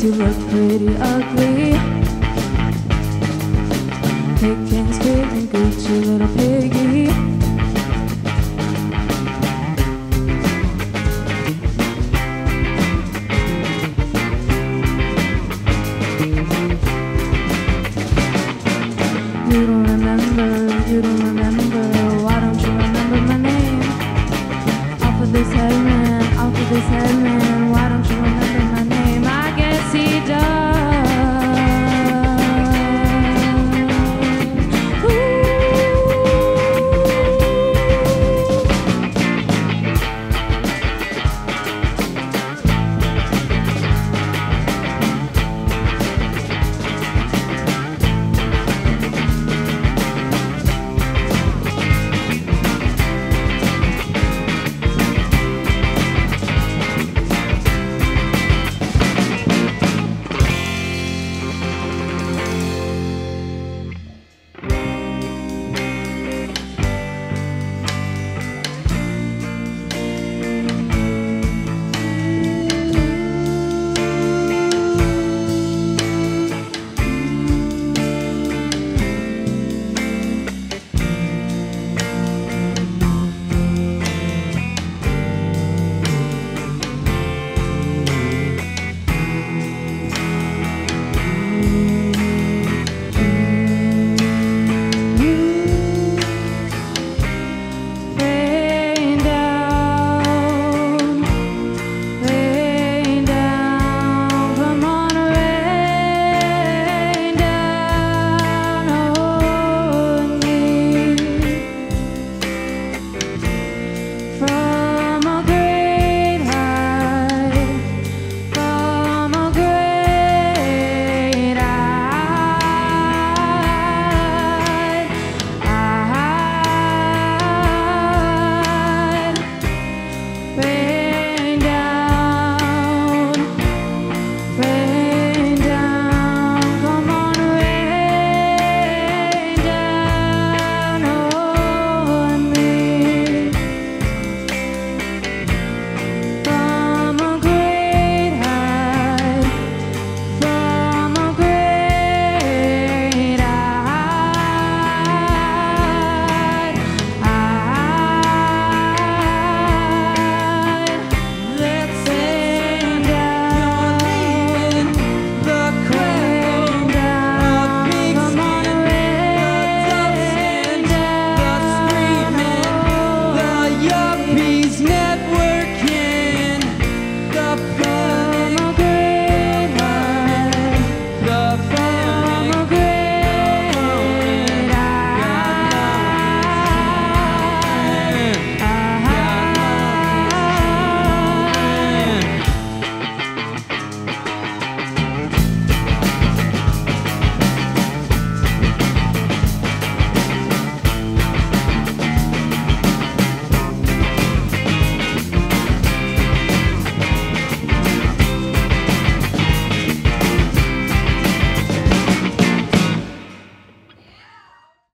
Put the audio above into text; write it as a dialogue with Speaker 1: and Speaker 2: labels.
Speaker 1: Yes, you look pretty ugly. Kicking, screaming, Gucci, little piggy. You don't remember, you don't remember. Why don't you remember my name? Off of this headman, off of this headman.